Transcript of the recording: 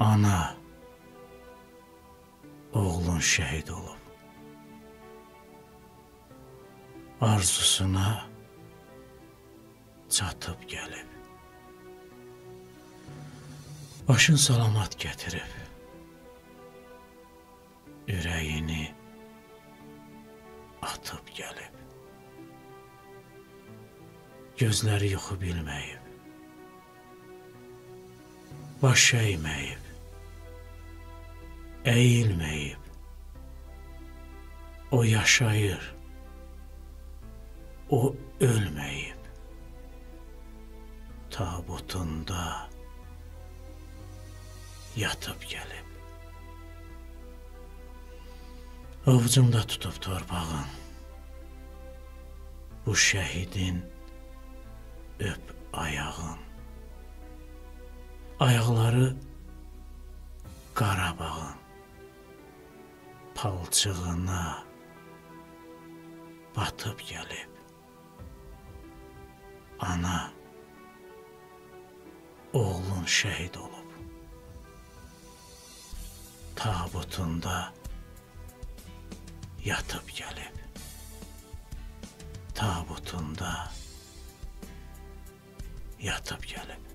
Ana, oğlun şəhid olub. Arzusuna çatıb gəlib. Başın salamat gətirib. Ürəyini atıb gəlib. Gözləri yuxu bilməyib. Baş əyməyib. Əyilməyib. O yaşayır. O ölməyib. Tabutunda yatıb gəlib. Ovucumda tutub torpağın. Bu şəhidin öp ayağın. Ayaqları palçığına batıb gəlib. Ana, oğlun şəhid olub. Tabutunda yatıb gəlib. Tabutunda yatıb gəlib.